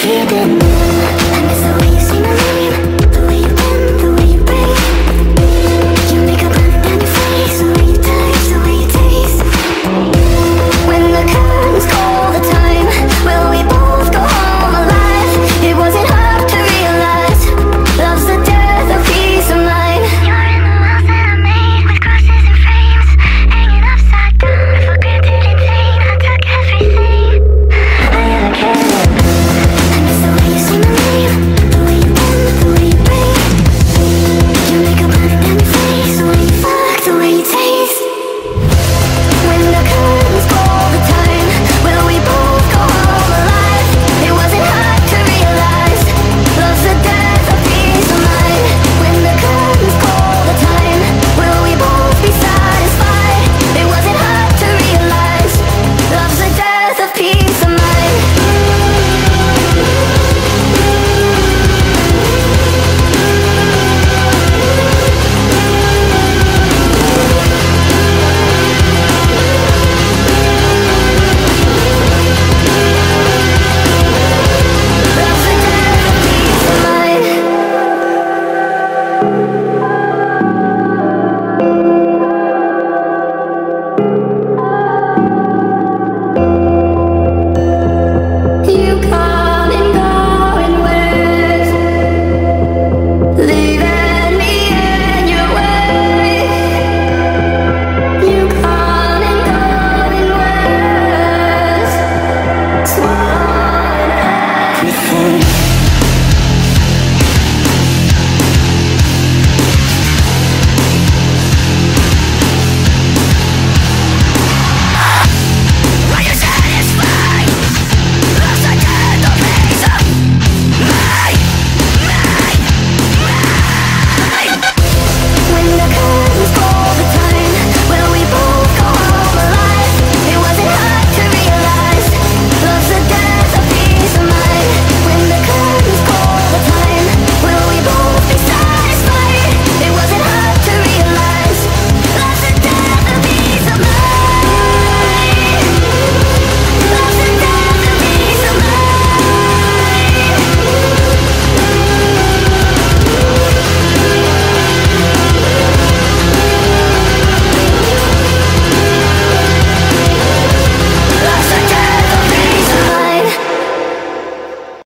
together